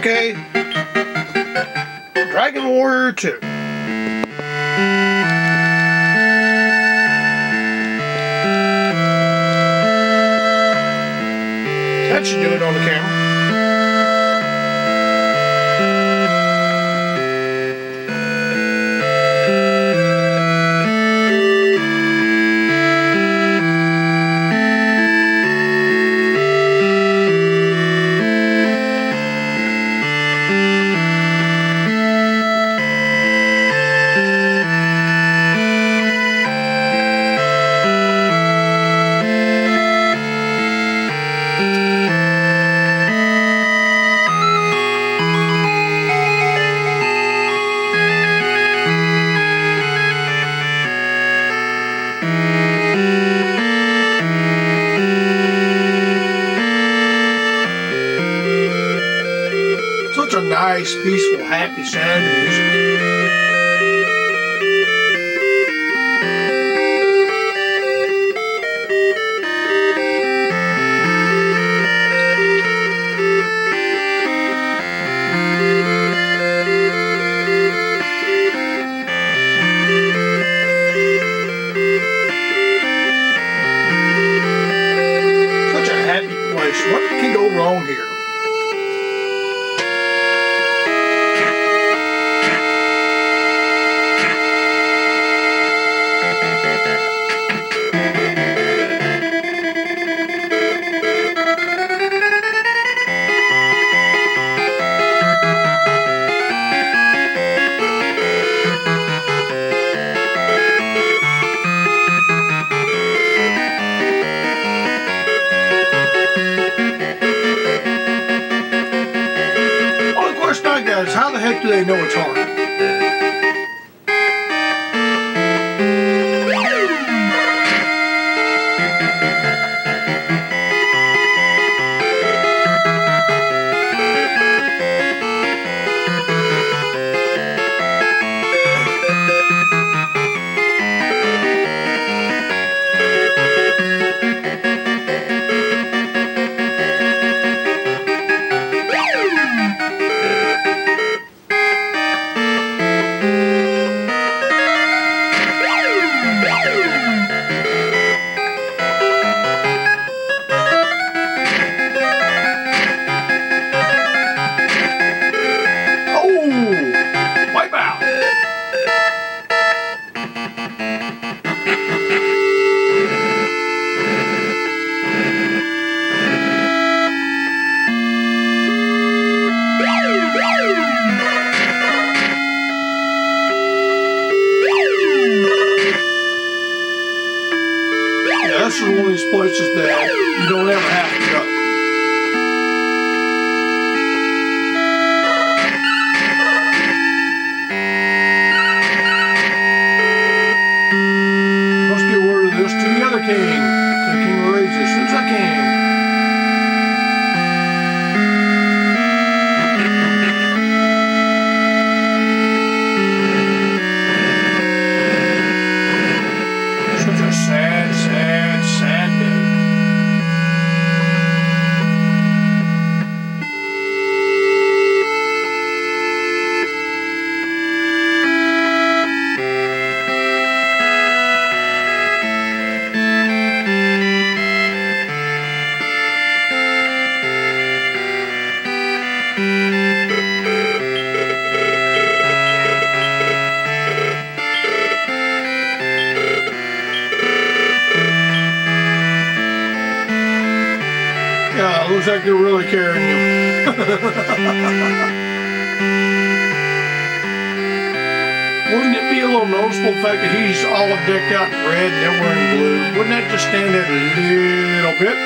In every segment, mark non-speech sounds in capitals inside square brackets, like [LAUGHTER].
Okay. Dragon Warrior 2. That should do it on the camera. Nice, peaceful, happy sound of music. They know it's hard? It looks like they're really carrying [LAUGHS] him. Wouldn't it be a little noticeable the fact that he's all decked out in red and they're wearing blue? Wouldn't that just stand out a little bit?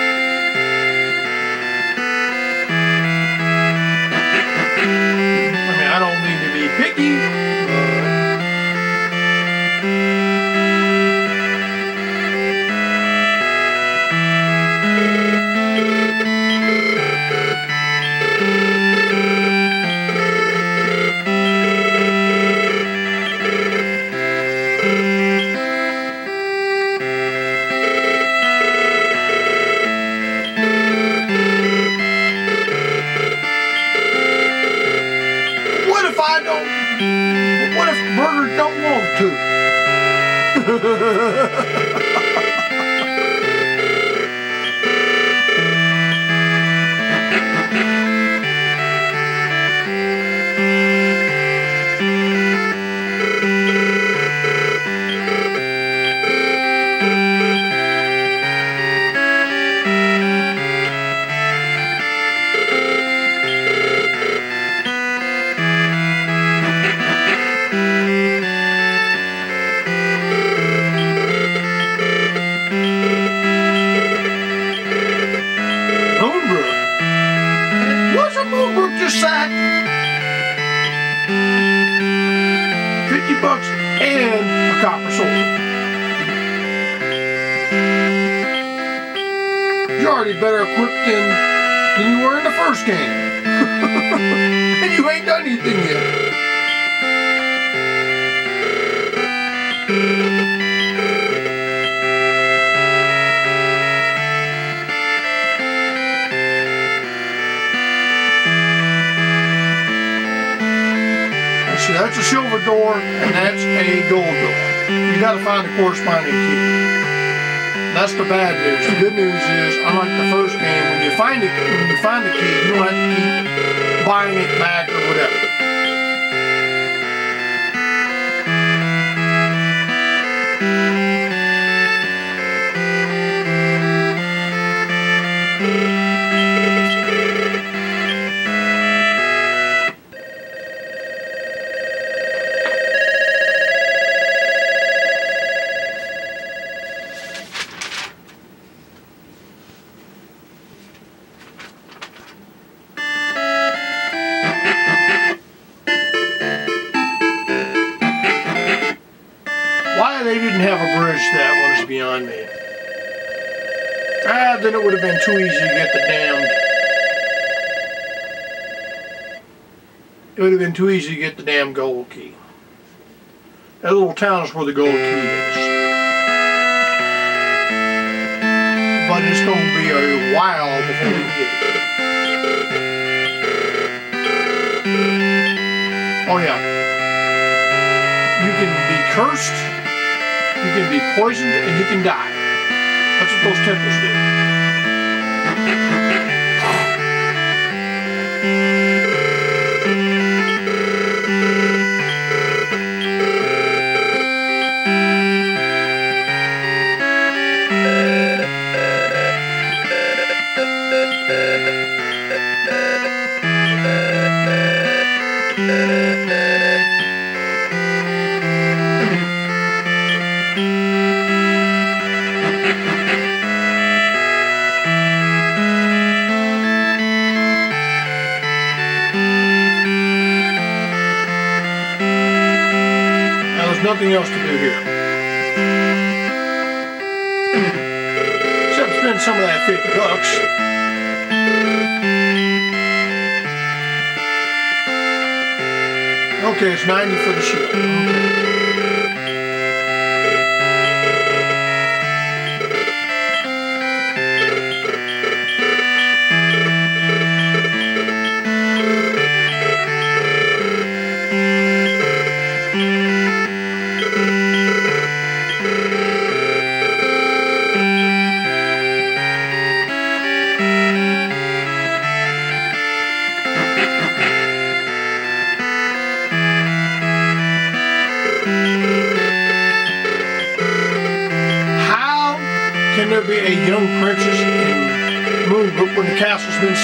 I mean, I don't mean to be picky. Don't want to? [LAUGHS] and you ain't done anything yet. So that's a silver door and that's a gold door. You got to find the corresponding key. That's the bad news. The good news is, unlike the first game, find it, when you find the key, you don't have to keep buying it back or whatever. Then it would have been too easy to get the damned. It would have been too easy to get the damn gold key. That little town is where the gold key is. But it's going to be a while before we get it. Oh yeah. You can be cursed, you can be poisoned, and you can die. That's what those temples do. Nothing else to do here. Except spend some of that 50 bucks. Okay, it's 90 for the shield. Okay.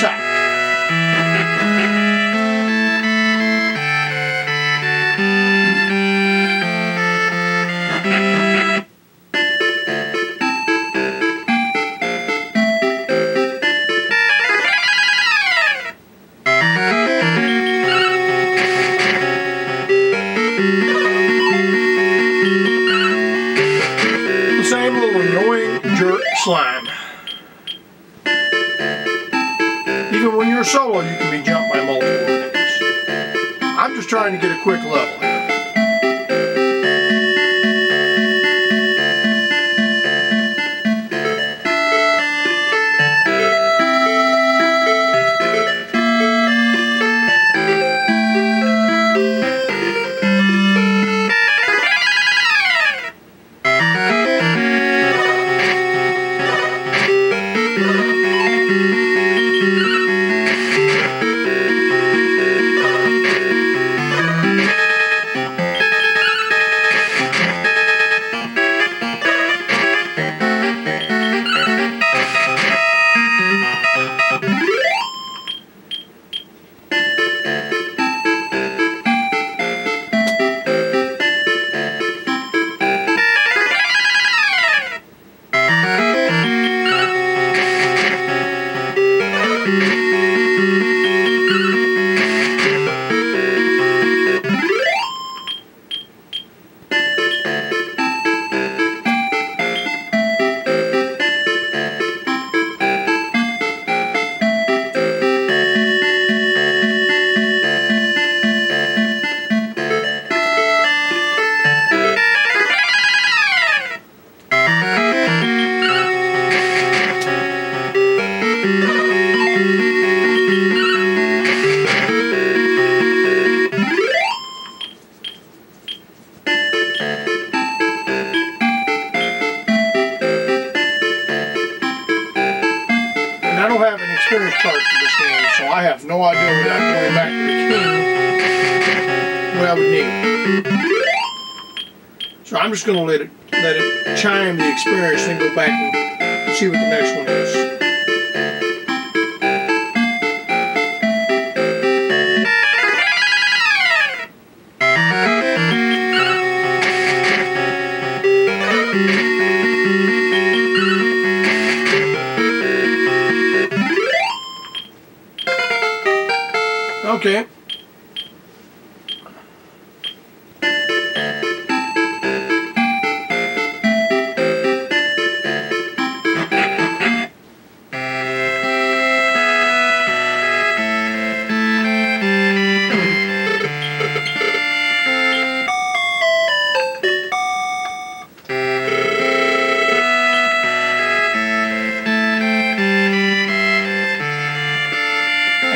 Castle's when you're solo, you can be jumped by multiple enemies. I'm just trying to get a quick level So I'm just going to let it let it chime the experience, then go back and see what the next one is. Okay.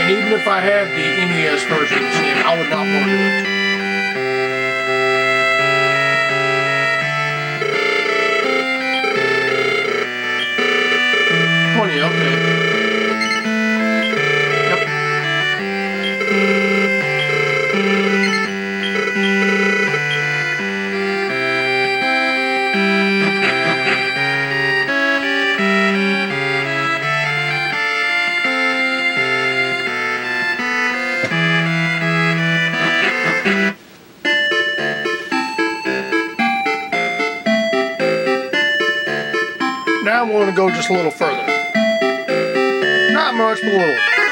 And even if I had the NES version of this game, I would not want to do it. Twenty, okay. Going to go just a little further. Not much, but a little.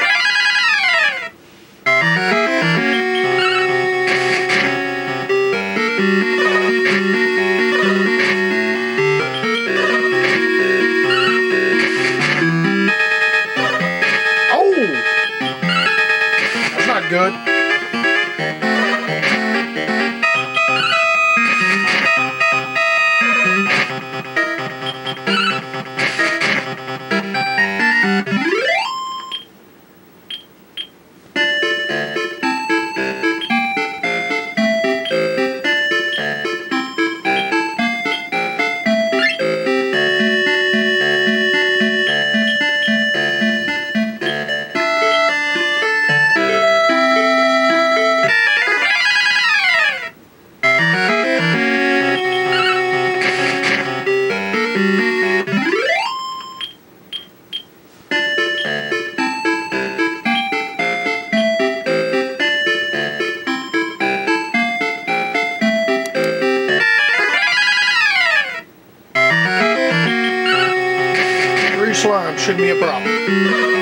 лишен меня прав.